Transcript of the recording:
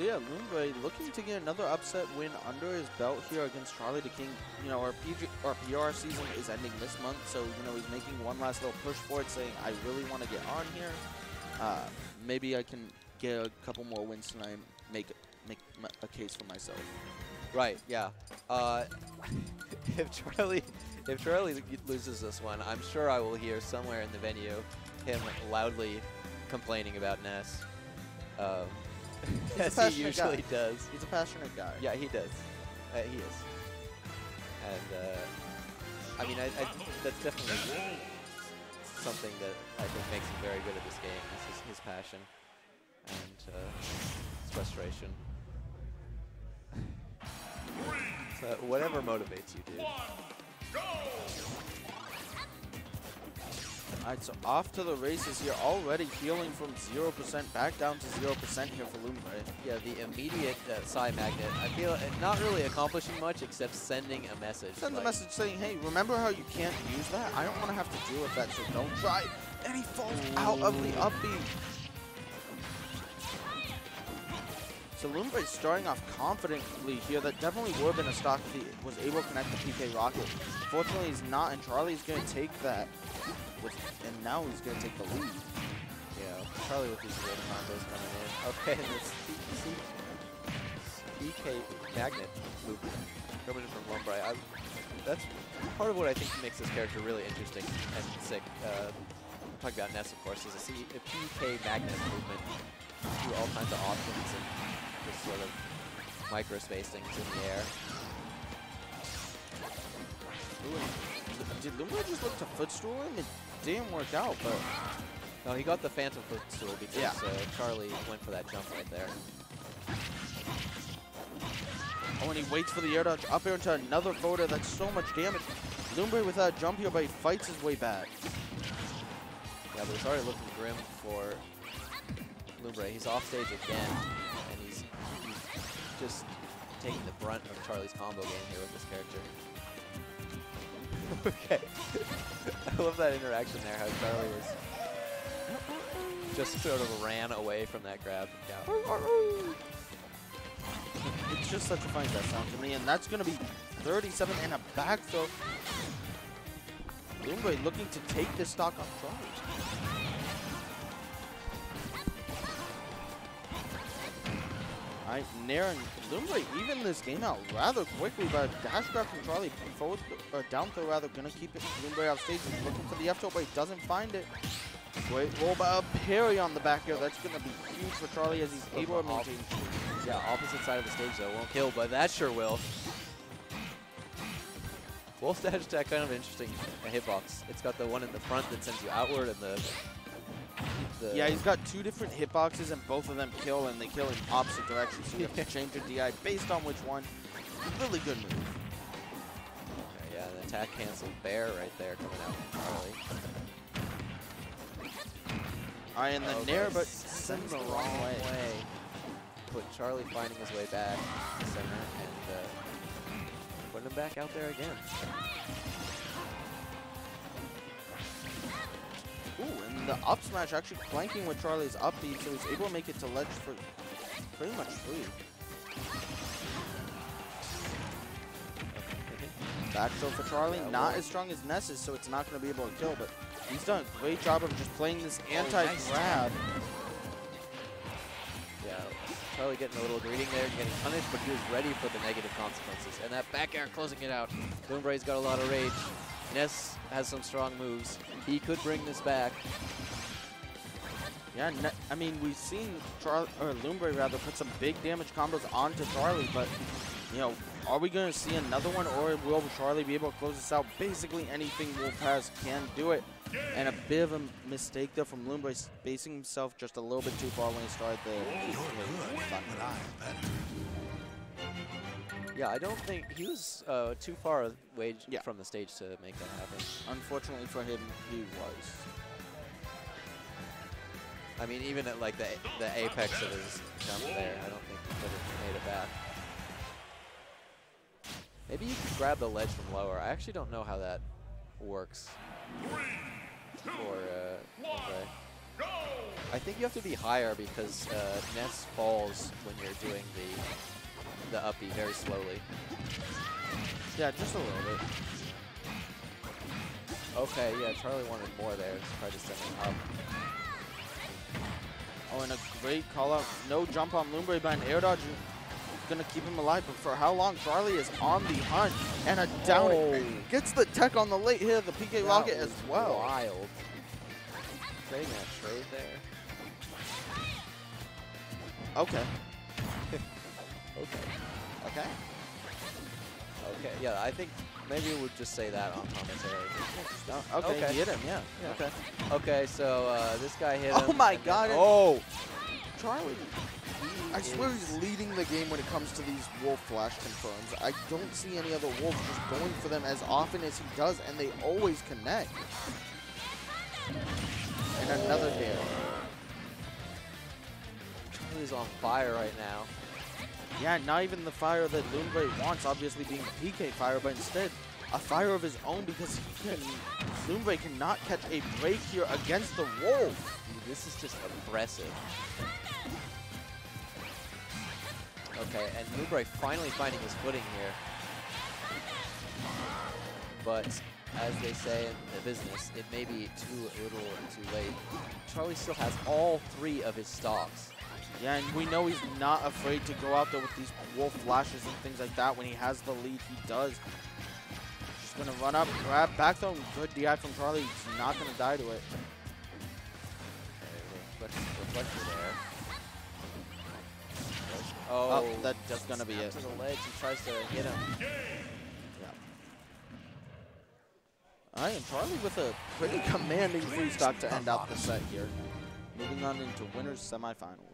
So yeah, Lumbre looking to get another upset win under his belt here against Charlie the King. You know, our, PG, our PR season is ending this month, so you know he's making one last little push for it, saying I really want to get on here. Uh, maybe I can get a couple more wins tonight, make make a case for myself. Right. Yeah. Uh, if Charlie, if Charlie loses this one, I'm sure I will hear somewhere in the venue him loudly complaining about Ness. Um, as he usually guy. does. He's a passionate guy. Yeah, he does. Uh, he is. And uh, I mean, I, I, that's definitely something that I think makes him very good at this game. Is his, his passion and uh, his frustration. so whatever motivates you, dude. Alright, so off to the races here, already healing from 0% back down to 0% here for Lumbre. Yeah, the immediate uh, PSI Magnet, I feel uh, not really accomplishing much except sending a message. Sends like, a message saying, hey, remember how you can't use that? I don't want to have to deal with that, so don't try. And he falls Ooh. out of the up B. So Lumbre starting off confidently here. That definitely would have been a stock if he was able to connect the PK Rocket. Fortunately, he's not, and Charlie's going to take that and now he's going to take the lead. Yeah, Charlie with these golden combos coming in. Okay, and this PK Magnet movement coming in from Lumbre. I, that's part of what I think makes this character really interesting and sick. Uh, talking about Ness, of course, is a, PK Magnet movement do all kinds of options and just sort of micro spacings in the air. Ooh, did Lumbre just look to footstool him? It didn't work out, but... No, he got the Phantom Footstool because yeah. uh, Charlie went for that jump right there. Oh, and he waits for the air dodge up air into another photo. That's so much damage. Lumbre with that jump here, but he fights his way back. Yeah, but it's already looking grim for Lumbre. He's off stage again, and he's, he's just taking the brunt of Charlie's combo game here with this character. okay. I love that interaction there, how Charlie was just sort of ran away from that grab. Yeah. It's just such a funny that sound to me, and that's going to be 37 and a back throw. Lumbre looking to take this stock off Charlie. Alright, Nair and Lumbre even this game out rather quickly, but dash grab from Charlie forward or uh, down throw rather gonna keep it Lumbre off stage. He's looking for the F tilt, but he doesn't find it. Great roll by a parry on the back here. That's gonna be huge for Charlie as he's able to maintain. Yeah, opposite side of the stage though. Won't kill, but that sure will. Wolf dash attack kind of interesting hitbox. It's got the one in the front that sends you outward and the the... Yeah, he's got two different hitboxes, and both of them kill, and they kill in opposite directions. So you have to change your DI based on which one. Really good move. Okay, yeah, the attack canceled bair right there coming out from Charlie. Right, and the okay. Nair, but sends the wrong way. way. Put Charlie finding his way back to center and uh, putting him back out there again. Ooh, and the up smash actually flanking with Charlie's up B, so he's able to make it to ledge for pretty much free. Back throw for Charlie, yeah, not well. as strong as Ness is, so it's not going to be able to kill, but he's done a great job of just playing this oh, anti-grab. Oh, yeah, Charlie getting a little greeting there, getting punished, but he was ready for the negative consequences. And that back air closing it out. Lumbre's got a lot of rage. Ness has some strong moves. He could bring this back. Yeah, I mean, we've seen Char or Lumbre rather put some big damage combos onto Charlie, but, you know, are we going to see another one, or will Charlie be able to close this out? Basically, anything Wolf has can do it. And a bit of a mistake there from Lumbre, spacing himself just a little bit too far when he started the... Yeah, I don't think he was uh, too far away yeah. from the stage to make that happen. Unfortunately for him, he was. I mean, even at like the the apex of his jump there, I don't think he could have made it back. Maybe you could grab the ledge from lower. I actually don't know how that works for uh, I think you have to be higher because uh, Ness falls when you're doing the the uppy very slowly. Yeah, just a little bit. Okay, yeah, Charlie wanted more there. Try to send him up. Oh, and a great call out. No jump on Lumbre, but an air dodge gonna keep him alive. But for how long? Charlie is on the hunt and a down Oh. gets the tech on the late hit of the PK That Rocket as well. Wild. Getting that trade there. Okay. Okay. Okay. Okay. Yeah, I think maybe we'll just say that on commentary. Oh, okay. Okay. Hit him. Yeah. Yeah. Okay. Okay, so uh, this guy hit him. Oh my then- God, Oh. Charlie. he I swear he's leading the game when it comes to these wolf flash confirms. I don't see any other wolves just going for them as often as he does, and they always connect. And another dare. Charlie's on fire right now. Yeah, not even the fire that Lumbre wants, obviously being PK fire, but instead a fire of his own because he can. Lumbre cannot catch a break here against the wolf. This is just aggressive. Okay, and Lumbre finally finding his footing here. But as they say in the business, it may be too little too late. Charlie still has all three of his stocks. Yeah, and we know he's not afraid to go out there with these wolf flashes and things like that. When he has the lead, he does. Just gonna run up, grab, back throw, good DI from Charlie. He's not gonna die to it. Oh, Oh, that's just gonna be it. to the ledge. He tries to hit him. All right, and Charlie with a pretty commanding free stock to end out the set here. Moving on into winners semifinals.